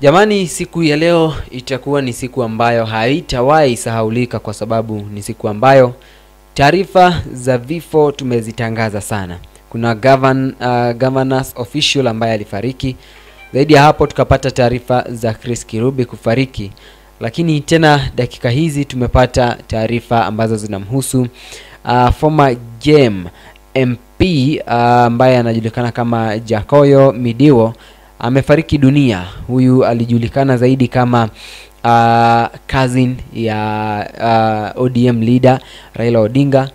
Jamani, siku ya leo itakuwa ni siku ambayo haitawahi sahaulika kwa sababu ni siku ambayo taarifa za vifo tumezitangaza sana. Kuna govern, uh, governors official ambaye alifariki. Zaidi ya hapo tukapata taarifa za Chris Kirubi kufariki, lakini tena dakika hizi tumepata taarifa ambazo zinamhusu uh, former GEM MP uh, ambaye anajulikana kama Jakoyo Midiwo amefariki dunia. Huyu alijulikana zaidi kama uh, cousin ya uh, ODM leader Raila Odinga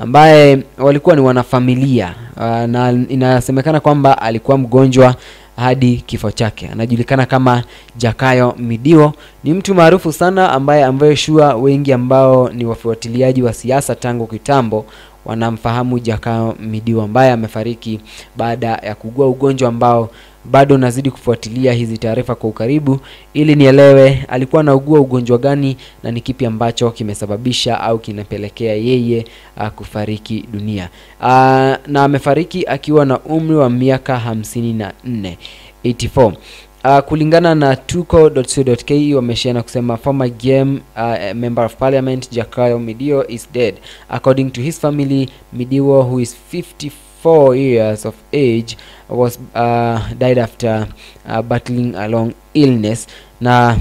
ambaye walikuwa ni wanafamilia uh, na inasemekana kwamba alikuwa mgonjwa hadi kifo chake. Anajulikana kama Jakayo Midio, ni mtu maarufu sana ambaye ambaye shua wengi ambao ni wafuatiliaji wa siasa tangu kitambo wanamfahamu Jaka Midiwo ambaye amefariki baada ya kugua ugonjwa ambao bado nazidi kufuatilia hizi taarifa kwa ukaribu ili nielewe alikuwa anaugua ugonjwa gani na ni kipi ambacho kimesababisha au kinapelekea yeye uh, kufariki dunia. Uh, na amefariki akiwa na umri wa miaka hamsini na nne 84. Uh, kulingana na tuko.co.ke wameshiana kusema former GM uh, member of parliament Jakayo Midio is dead according to his family. Midio who is 54 years of age was uh, died after uh, battling a long illness na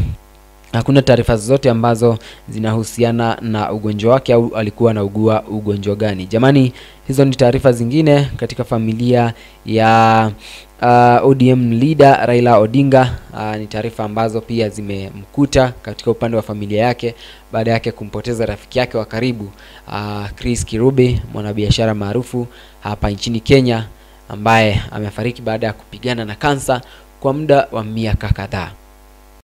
hakuna taarifa zozote ambazo zinahusiana na ugonjwa wake au alikuwa anaugua ugonjwa gani. Jamani, hizo ni taarifa zingine katika familia ya uh, ODM leader Raila Odinga. Uh, ni taarifa ambazo pia zimemkuta katika upande wa familia yake baada yake kumpoteza rafiki yake wa karibu uh, Chris Kirubi, mwanabiashara maarufu hapa nchini Kenya ambaye amefariki baada ya kupigana na kansa kwa muda wa miaka kadhaa.